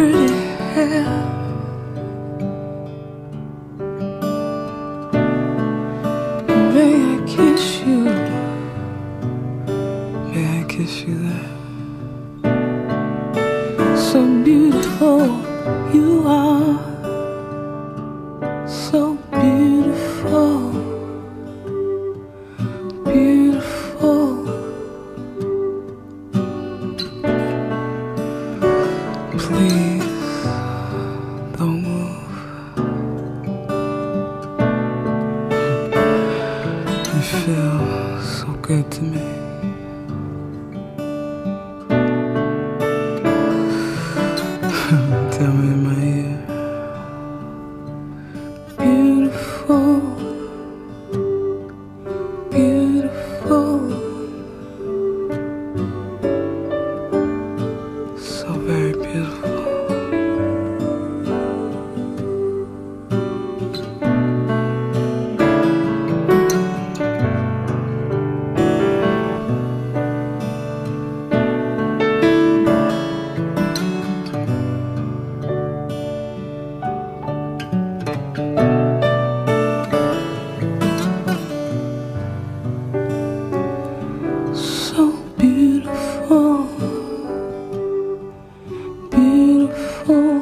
pretty hair May I kiss you? May I kiss you there? So beautiful you are. So beautiful. Please. You feel so good to me. Tell me my fool.